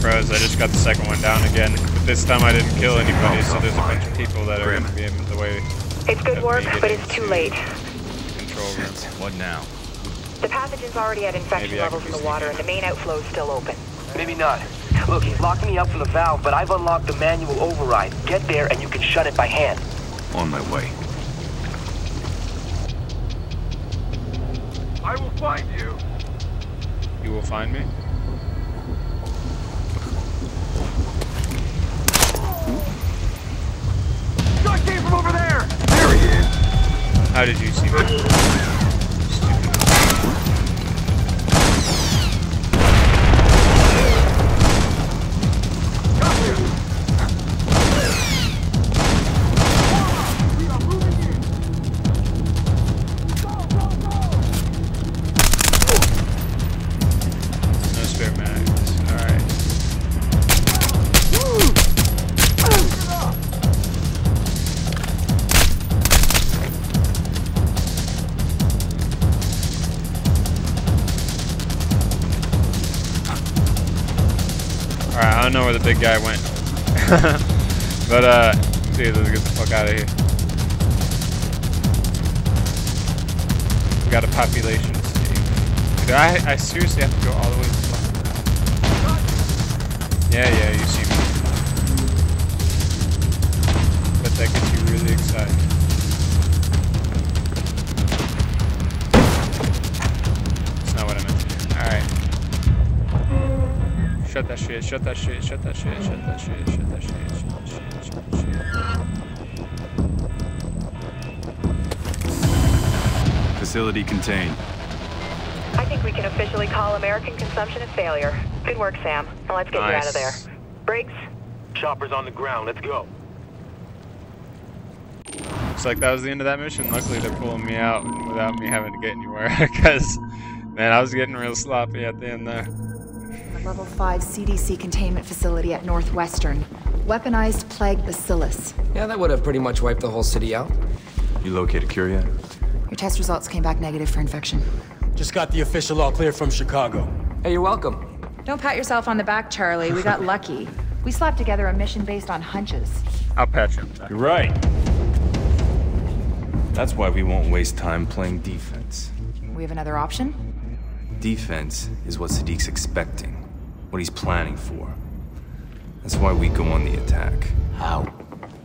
froze. I just got the second one down again. But this time I didn't kill anybody, so there's a bunch of people that are going to be in the way. It's good work, but it's too late. Control room. What now? The pathogen's already at infection Maybe levels in the water, and the main outflow is still open. Maybe not. Look, he's locking me up from the valve, but I've unlocked the manual override. Get there and you can shut it by hand. On my way. I will find you. You will find me. Over there! There he is. How did you see me? Big guy went. but, uh, dude, let's get the fuck out of here. We got a population save. Dude, I, I seriously have to go all the way to the fucking Yeah, yeah, you see me. But that gets you really excited. Shut that shit, shut that shit, shut that shit, shut that shit, shut that shit, shut that shit, shut that shit. Facility contained. I think we can officially call American consumption a failure. Good work, Sam. Now let's get you out of there. Nice. Briggs, Chopper's on the ground. Let's go. Looks like that was the end of that mission. Luckily, they're pulling me out without me having to get anywhere. Because, man, I was getting real sloppy at the end there. Level 5 CDC containment facility at Northwestern. Weaponized plague bacillus. Yeah, that would have pretty much wiped the whole city out. You located cure yet? Your test results came back negative for infection. Just got the official all clear from Chicago. Hey, you're welcome. Don't pat yourself on the back, Charlie. We got lucky. We slapped together a mission based on hunches. I'll patch him. You're right. That's why we won't waste time playing defense. We have another option? Defense is what Sadiq's expecting, what he's planning for. That's why we go on the attack. How?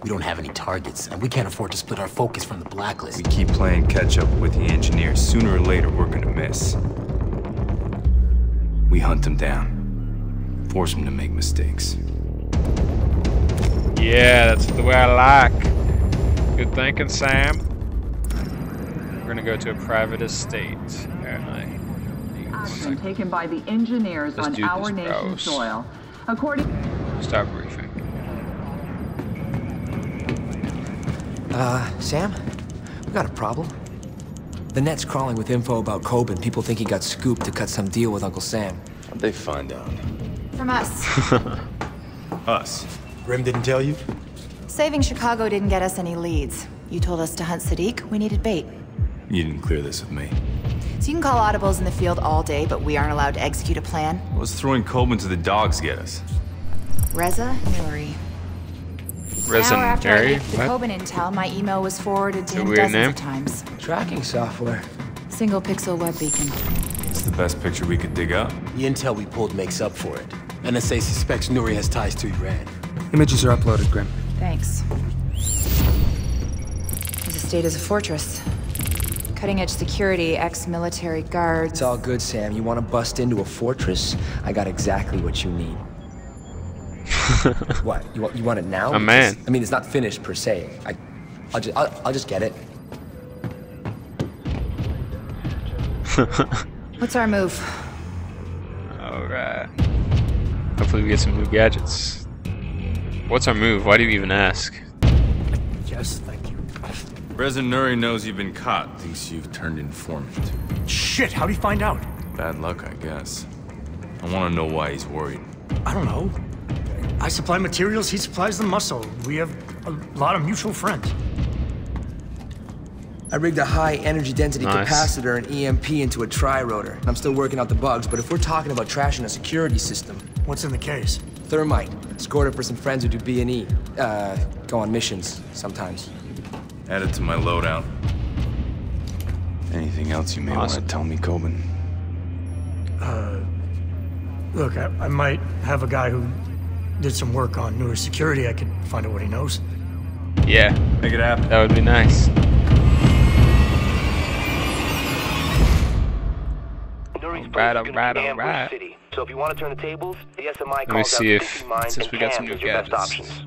We don't have any targets, and we can't afford to split our focus from the blacklist. We keep playing catch up with the engineers. Sooner or later, we're gonna miss. We hunt them down, force them to make mistakes. Yeah, that's the way I like. Good thinking, Sam. We're gonna go to a private estate, apparently. Action taken by the engineers Let's on do our this, nation's bros. soil. According Start briefing. Uh, Sam? We got a problem. The net's crawling with info about Kobin. People think he got scooped to cut some deal with Uncle Sam. How'd they find out? From us. Us. Grim didn't tell you? Saving Chicago didn't get us any leads. You told us to hunt Sadiq, we needed bait. You didn't clear this with me. So you can call audibles in the field all day, but we aren't allowed to execute a plan. What's throwing Coleman to the dogs get us? Reza Nuri. An Resin hour after I Harry? the What? Kobin intel, my email was forwarded to him dozens name. of times. Tracking software. Single pixel web beacon. It's the best picture we could dig up. The intel we pulled makes up for it. NSA suspects Nuri has ties to Iran. Images are uploaded, Grim. Thanks. His estate is a fortress. Cutting edge security, ex military guards. It's all good, Sam. You want to bust into a fortress? I got exactly what you need. what? You want, you want it now? A man. Because- I mean, it's not finished per se. I, I'll just, I'll, I'll just get it. What's our move? Alright. Hopefully we get some new gadgets. What's our move? Why do you even ask? Yes, thank you. Reza Nuri knows you've been caught, thinks you've turned informant. Shit, how'd he find out? Bad luck, I guess. I want to know why he's worried. I don't know. I supply materials, he supplies the muscle. We have a lot of mutual friends. I rigged a high energy density Nice. capacitor and EMP into a tri-rotor. I'm still working out the bugs, but if we're talking about trashing a security system, What's in the case? thermite. Scored it for some friends who do B&E. Uh, go on missions sometimes. Add it to my loadout. Anything else you may want to tell me, Kobin? Uh, look, I, I might have a guy who did some work on newer security. I could find out what he knows. Yeah, Make it happen. that would be nice. Nuri's Alright, place is gonna alright, Ambush. City. So if you want to turn the tables, the SMI me calls see out if- Sticky Mines since we got some new as your best gadgets. options.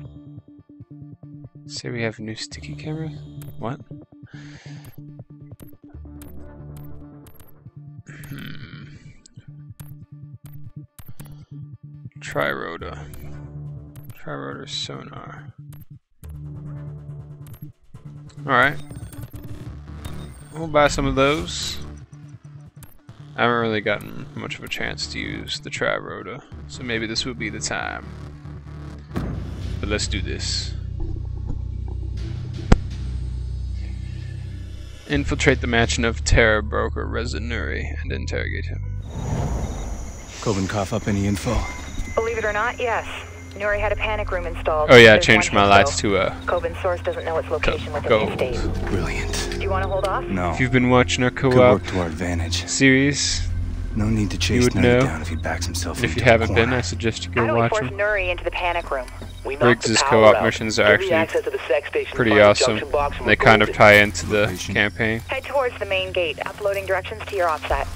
Say we have a new sticky cameras? What? Hmm. Trirotor. Trirotor sonar. Alright. We'll buy some of those. I haven't really gotten much of a chance to use the Trirotor, so maybe this will be the time. But let's do this. Infiltrate the mansion of terror broker Reza Nuri and interrogate him. Kobin cough up any info? Believe it or not, yes. Nuri had a panic room installed. Oh yeah, I There's changed my lights though. to uh Kobin's source doesn't know its location within gold. the estate. Brilliant. Do you want to hold off? No. If you've been watching our Could co-op work to our advantage. series, No need to chase would Nuri know. down if he backs himself and if you haven't been. I suggest you go do watch force them. Nuri into the panic room? We knocked the Briggs' power co-op out. missions are actually access to the sex station, pretty find the awesome. junction box, They kind of tie into the Location. campaign. Head towards the main gate, uploading directions to your OPSAT.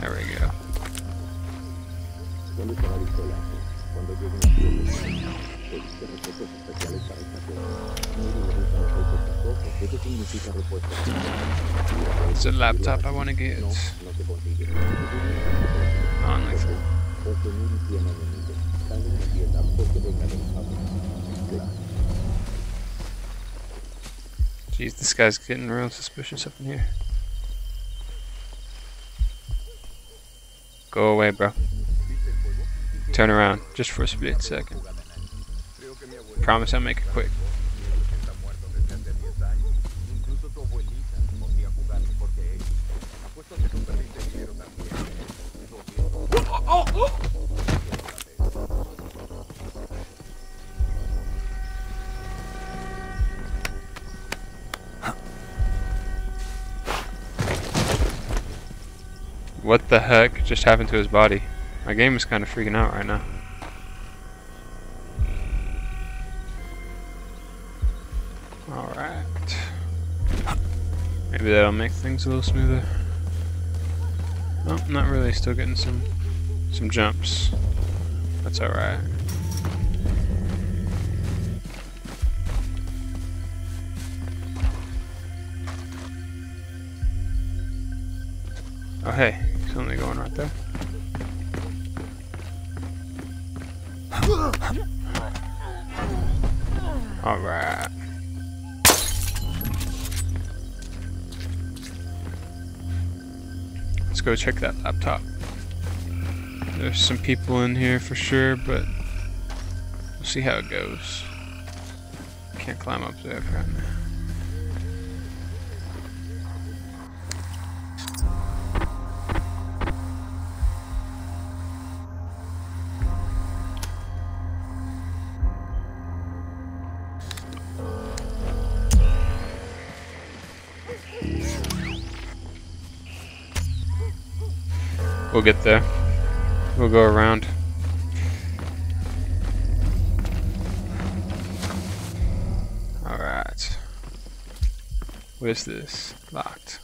There we go. It's a laptop I want to get. On like Jeez, this guy's getting real suspicious up in here. Go away, bro. Turn around, just for a split second. Promise I'll make it quick. The heck just happened to his body? My game is kind of freaking out right now. Alright. Maybe that'll make things a little smoother. Oh, not really. Still getting some some jumps. That's alright. Oh hey, only going right there. Alright. Let's go check that laptop. There's some people in here for sure, but we'll see how it goes. Can't climb up there apparently. We'll get there. We'll go around. Alright. What is this? Locked.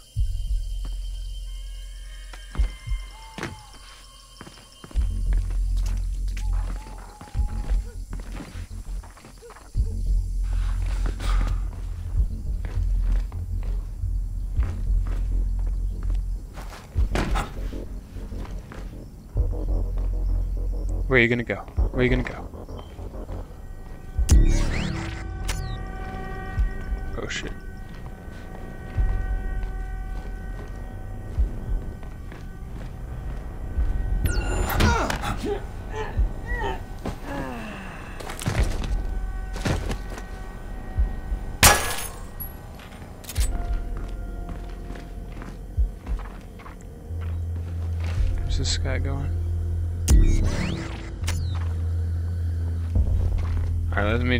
Where are you gonna go? Where are you gonna go?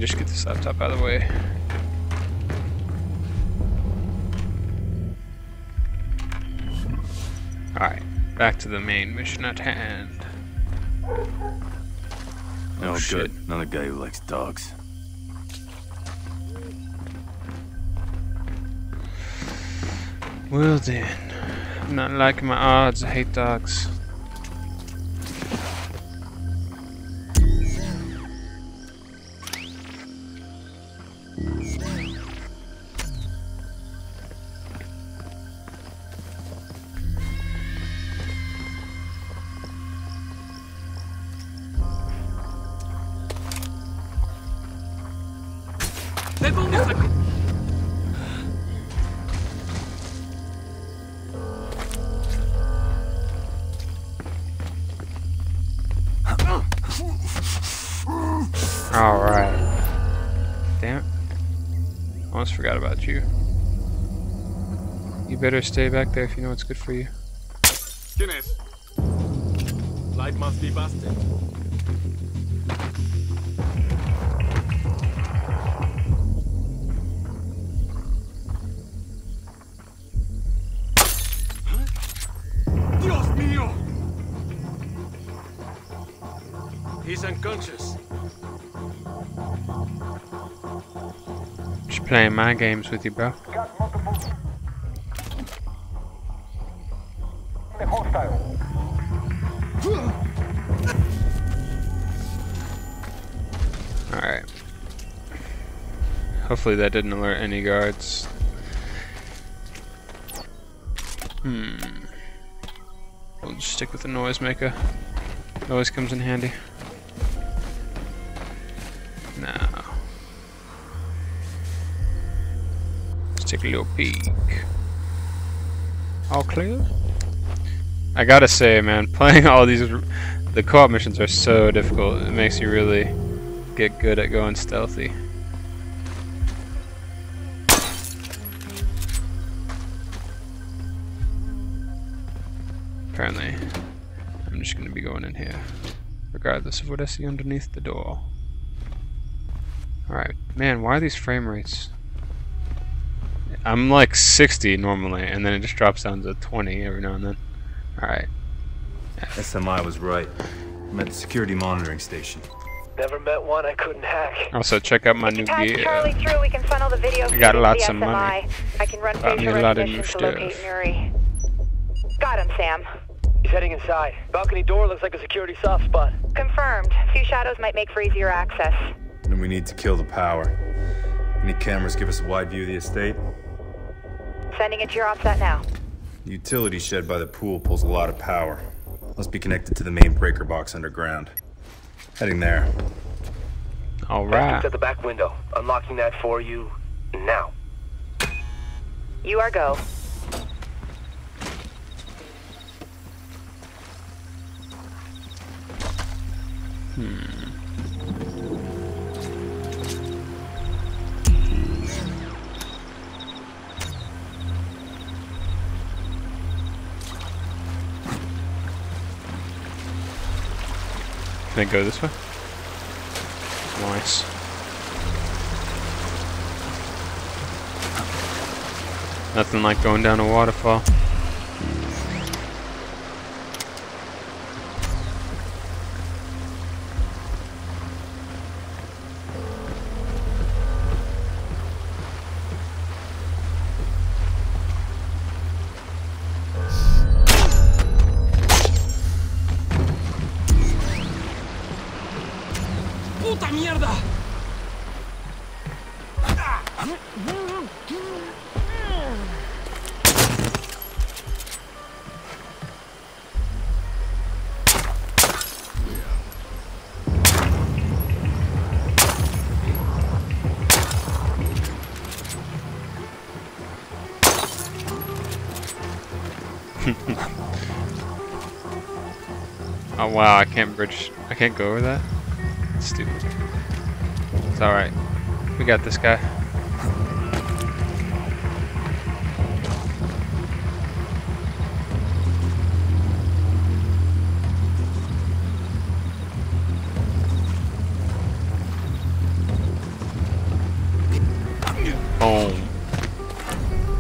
Just get this laptop out of the way. Alright, back to the main mission at hand. Oh, oh shit. good. Another guy who likes dogs. Well then, I'm not liking my odds. I hate dogs. Better stay back there if you know what's good for you. ¿Quién es? Light must be busted. Dios mío! He's unconscious. Just playing my games with you, bro. Hopefully that didn't alert any guards. Hmm. We'll just stick with the noisemaker. Always comes in handy. Now. Let's take a little peek. All clear? I gotta say, man, playing all these, the co-op missions are so difficult. It makes you really get good at going stealthy. Apparently, I'm just gonna be going in here, regardless of what I see underneath the door. Alright, man, why are these frame rates? I'm like 60 normally, and then it just drops down to 20 every now and then. Alright. SMI was right. I'm at the security monitoring station. Never met one I couldn't hack. Also, check out my new Patch gear. Charlie through, we can funnel the video I got lots the of SMI. money. I can run Got me a lot of new recognition to locate stuff. Got him, Sam. He's heading inside. Balcony door looks like a security soft spot. Confirmed. Few shadows might make for easier access. Then we need to kill the power. Any cameras give us a wide view of the estate? Sending it to your OPSAT now. The utility shed by the pool pulls a lot of power. Must be connected to the main breaker box underground. Heading there. Alright. At the back window. Unlocking that for you now. You are go. Hmm. Can I go this way? Nice. Nothing like going down a waterfall. Oh wow, I can't bridge. I can't go over that. It's stupid. It's alright. We got this guy. Home.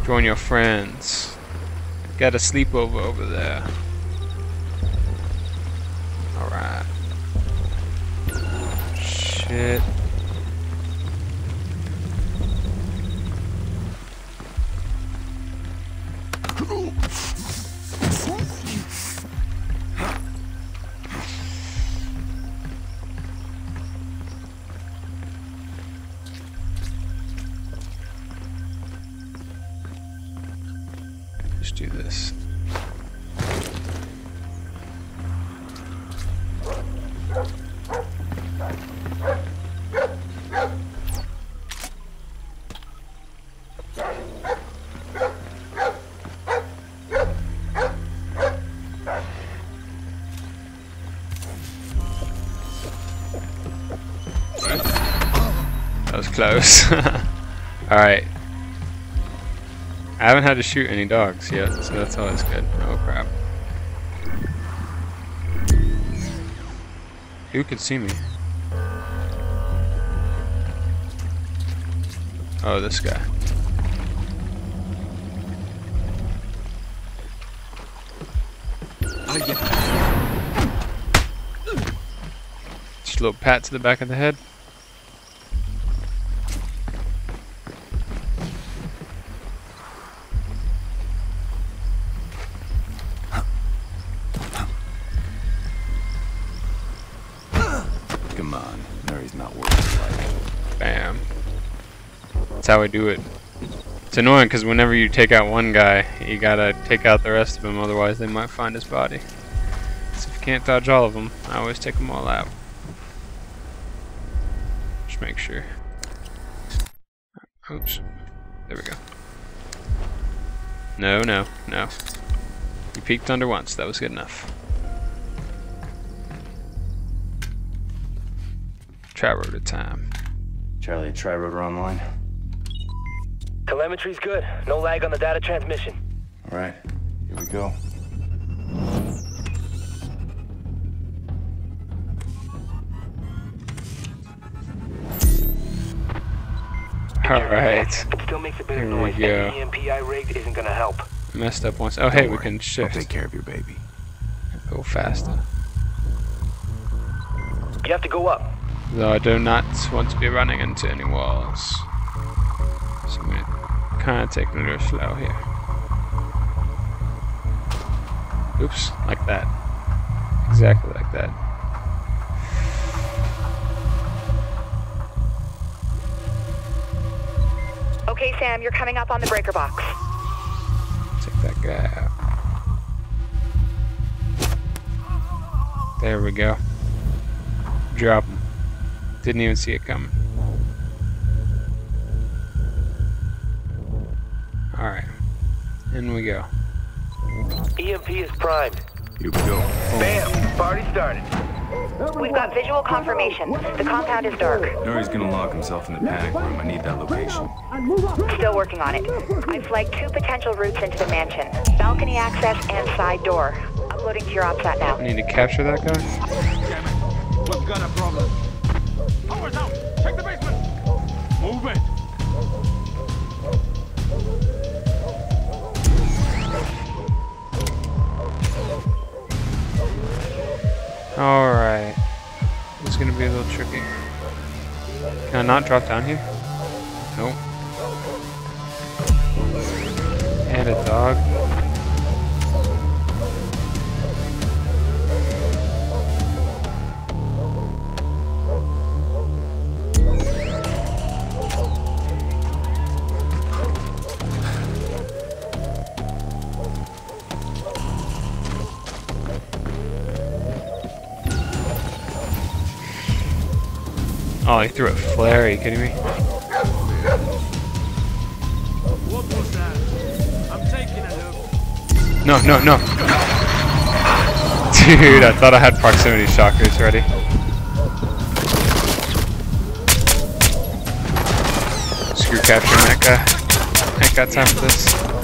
Join your friends. Got a sleepover over there. Shit. Let's do this. Close. Alright. I haven't had to shoot any dogs yet, so that's always good. Oh crap. Who could see me? Oh, this guy. Oh, Just a little pat to the back of the head. That's how we do it. It's annoying because whenever you take out one guy, you gotta take out the rest of them, otherwise they might find his body. So if you can't dodge all of them, I always take them all out. Just make sure. Oops. There we go. No, no, no. You peeked under once, that was good enough. Tri-rotor time. Charlie, tri-rotor online. Telemetry's good. No lag on the data transmission. All right, here we go. Alright. It still makes a bit Here of noise. and go. The EMP I rigged isn't gonna help. Messed up once. Oh, hey, Don't we worry. can I'll shift. take care of your baby. Go faster. You have to go up. Though I do not want to be running into any walls. So I'm gonna kind of taking it a little slow here. Oops, like that. Exactly like that. Okay, Sam, you're coming up on the breaker box. Take that guy out. There we go. Drop him. Didn't even see it coming. Alright. In we go. EMP is primed. Here we go. Bam! Party started. We've got visual confirmation. The compound is dark. Nuri's gonna lock himself in the panic room. I need that location. Still working on it. I flagged two potential routes into the mansion. Balcony access and side door. Uploading to your OPSAT now. I need to capture that guy. We've got a problem. Power's out. Alright. This is gonna be a little tricky. Can I not drop down here? Nope. And a dog. Oh, he threw a flare. Are you kidding me? No, no, no. Dude, I thought I had proximity shockers ready. Screw capturing that guy. I Ain't got time for this.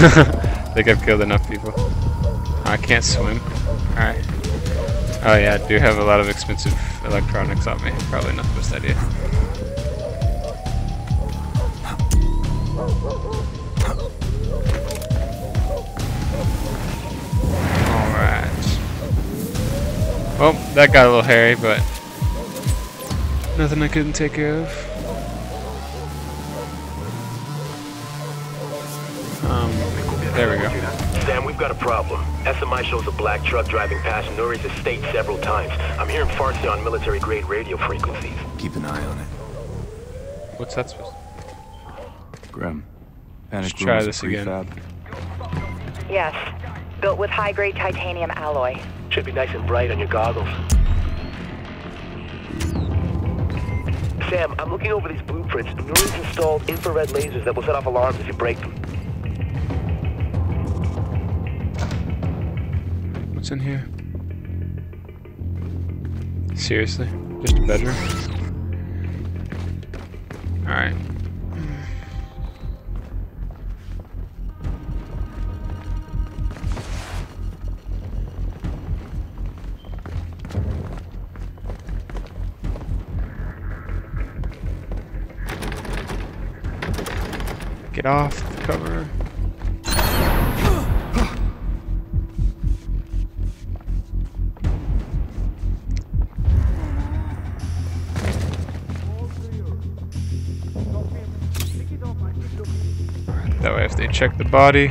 I think I've killed enough people. I can't swim. Alright. Oh yeah, I do have a lot of expensive electronics on me. Probably not the best idea. Alright. Well, that got a little hairy, but nothing I couldn't take care of. SMI shows a black truck driving past Nuri's estate several times. I'm hearing Farsi on military-grade radio frequencies. Keep an eye on it. What's that supposed Grim. Panic Let's try room is a this again. Yes. Built with high-grade titanium alloy. Should be nice and bright on your goggles. Sam, I'm looking over these blueprints. Nuri's installed infrared lasers that will set off alarms if you break them. What's in here? Seriously? Just a bedroom? Alright. Get off the cover. Check the body,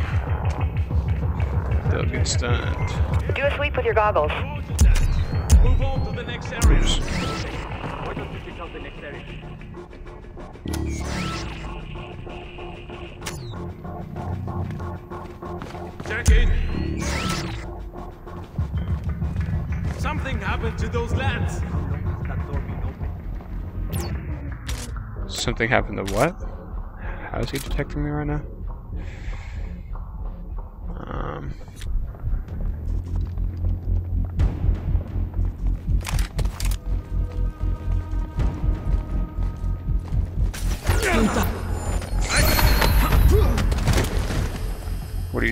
they'll get stunned. Do a sweep with your goggles. Move on to the next area. Why don't you check out the next area? Check in. Something happened to those lands. Something happened to what? How is he detecting me right now?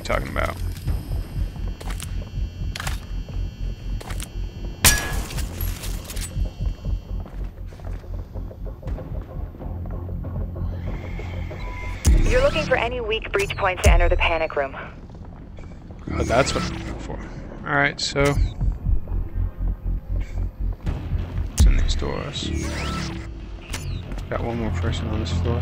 Talking about? You're looking for any weak breach points to enter the panic room. Oh, that's what I'm looking for. Alright, so. What's in these doors? Got one more person on this floor.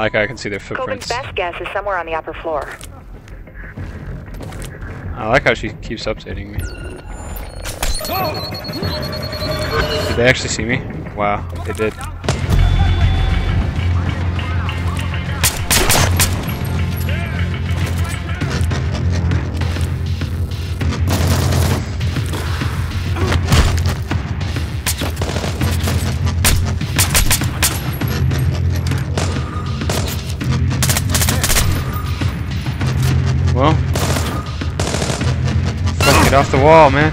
like I can see their footprints. best guess is somewhere on the upper floor. I like how she keeps updating me. Did they actually see me? Wow, they did. The wall, man.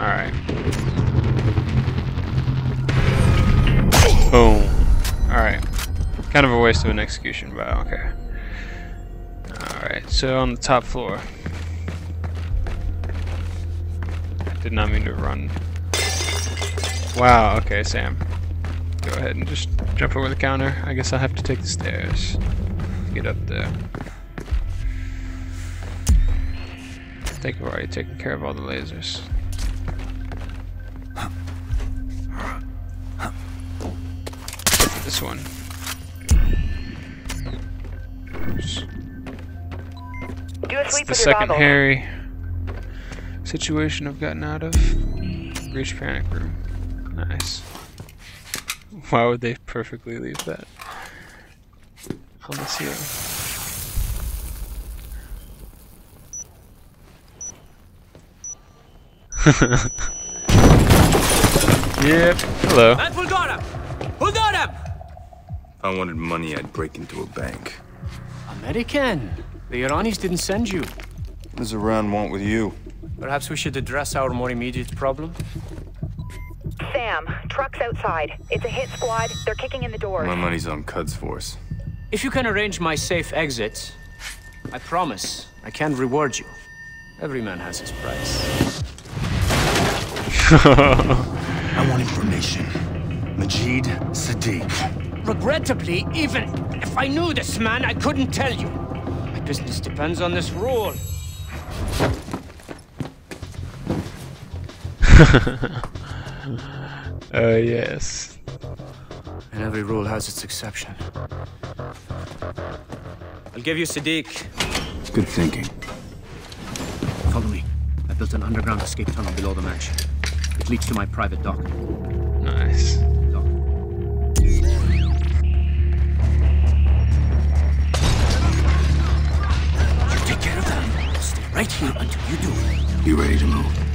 Alright. Boom. Alright. Kind of a waste of an execution, but okay. Alright, so on the top floor. Did not mean to run. Wow, okay, Sam. Go ahead and just jump over the counter. I guess I'll have to take the stairs get up there. I think I've already taken care of all the lasers. this one. Do a It's the second goggles. Hairy situation I've gotten out of. Breach panic room. Nice. Why would they perfectly leave that on the ceiling? yep. Hello. Man, who got him? Who got him? If I wanted money, I'd break into a bank. American. The Iranis didn't send you. What does Iran want with you? Perhaps we should address our more immediate problem. Sam, truck's outside. It's a hit squad. They're kicking in the doors. My money's on Quds Force. If you can arrange my safe exit, I promise I can reward you. Every man has his price. I want information. Majid Sadiq. Regrettably, even if I knew this man, I couldn't tell you. My business depends on this rule. Uh, yes. And every rule has its exception. I'll give you Sadiq. Good thinking. Follow me. I built an underground escape tunnel below the mansion. It leads to my private dock. Nice. You take care of them. Stay right here until you do. Be ready to move.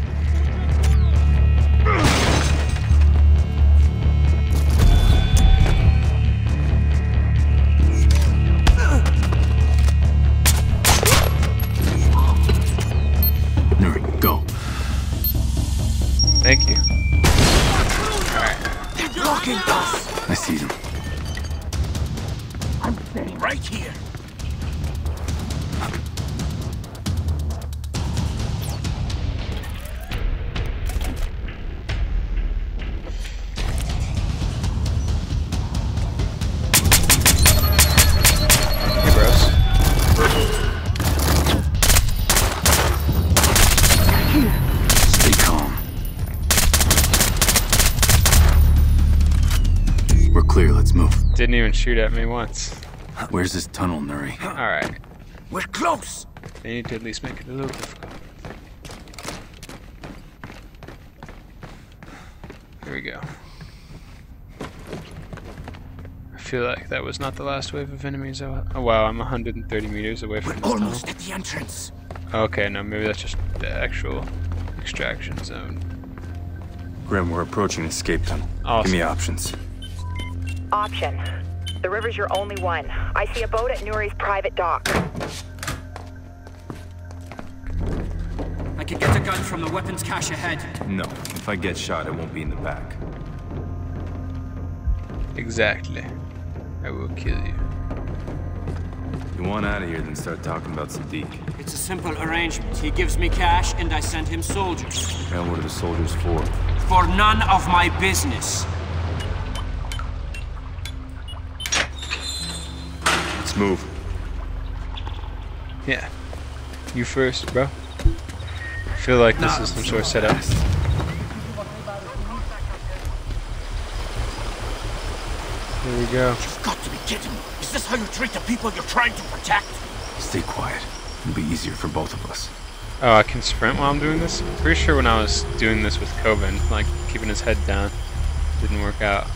Clear. Let's move. Didn't even shoot at me once. Where's this tunnel, Nuri? Alright. We're close. They need to at least make it a little difficult. Here we go. I feel like that was not the last wave of enemies. Oh, oh wow, I'm 130 meters away from this tunnel. Almost at the entrance. Okay, no, maybe that's just the actual extraction zone. Grim, we're approaching an escape tunnel. Awesome. Give me options. Option. The river's your only one. I see a boat at Nuri's private dock. I can get a gun from the weapons cache ahead. No. If I get shot, it won't be in the back. Exactly. I will kill you. You want out of here, then start talking about Sadiq. It's a simple arrangement. He gives me cash, and I send him soldiers. And what are the soldiers for? For none of my business. Let's move. Yeah. You first, bro. I feel like this is some sort of setup. Here we go. You've got to be kidding me. Is this how you treat the people you're trying to protect? Stay quiet. It'll be easier for both of us. Oh, I can sprint while I'm doing this? Pretty sure when I was doing this with Kobin, like keeping his head down, didn't work out.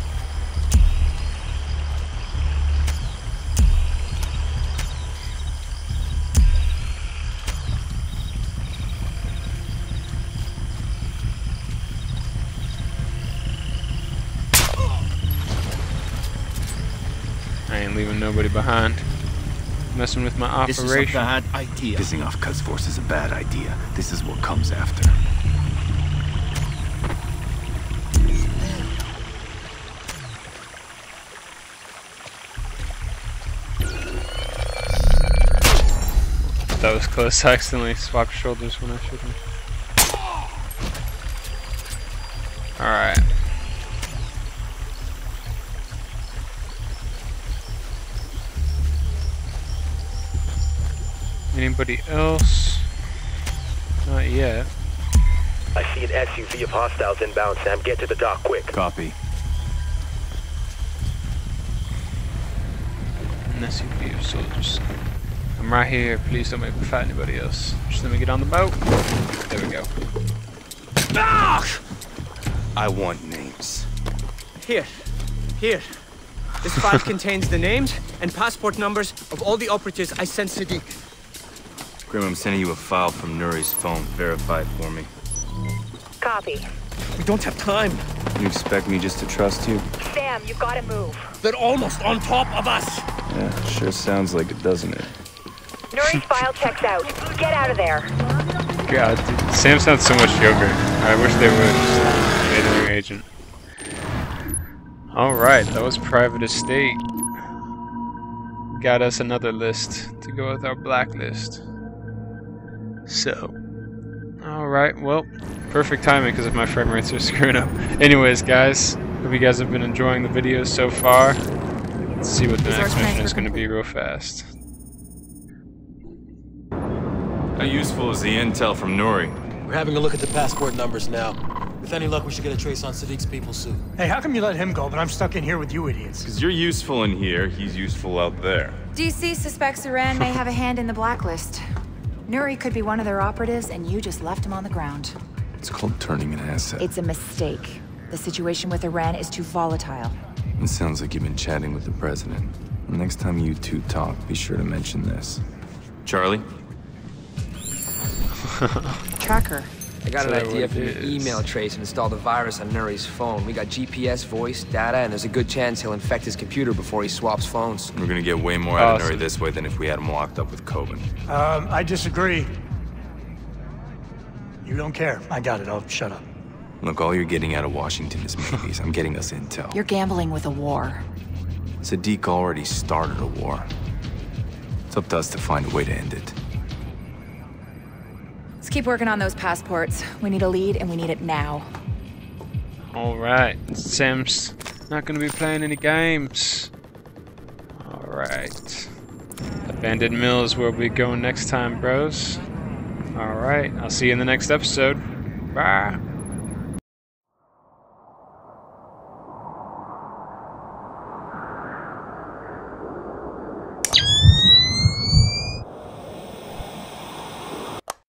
Nobody behind. Messing with my This is a operation. bad idea. Pissing off Quds Force is a bad idea. This is what comes after. That was close. I accidentally swapped shoulders when I shouldn't. Alright. Anybody else? Not yet. I see an SUV of hostiles inbound, Sam. Get to the dock quick. Copy. an SUV of soldiers. I'm right here. Please don't make me fight anybody else. Just let me get on the boat. There we go. Ah! I want names. Here. Here. This file contains the names and passport numbers of all the operatives I sent Sadiq. Grim, I'm sending you a file from Nuri's phone. Verify it for me. Copy. We don't have time. You expect me just to trust you? Sam, you've got to move. They're almost on top of us. Yeah, sure sounds like it, doesn't it? Nuri's file checks out. Get out of there. God, dude, Sam sounds so much younger. I wish they would just made her agent. Alright, that was Private Estate. Got us another list to go with our blacklist. So, alright, well, perfect timing because if my frame rates are screwing up. Anyways, guys, hope you guys have been enjoying the videos so far. Let's see what the next mission is going to be real fast. How useful is the intel from Nuri? We're having a look at the passport numbers now. With any luck, we should get a trace on Sadiq's people soon. Hey, how come you let him go, but I'm stuck in here with you idiots? Because you're useful in here, he's useful out there. DC suspects Iran may have a hand in the blacklist. Nuri could be one of their operatives, and you just left him on the ground. It's called turning an asset. It's a mistake. The situation with Iran is too volatile. It sounds like you've been chatting with the president. Next time you two talk, be sure to mention this. Charlie? Tracker. I got So an idea it for an email trace and install the virus on Nuri's phone. We got GPS, voice, data, and there's a good chance he'll infect his computer before he swaps phones. We're gonna get way more out of Nuri this way than if we had him locked up with Kobin. Um, I disagree. You don't care. I got it. I'll shut up. Look, all you're getting out of Washington is movies. I'm getting us intel. You're gambling with a war. Sadiq already started a war. It's up to us to find a way to end it. Let's keep working on those passports. We need a lead, and we need it now. Alright, Sam's not to be playing any games. Alright. Abandoned Mill is where we go next time, bros. Alright, I'll see you in the next episode. Bye.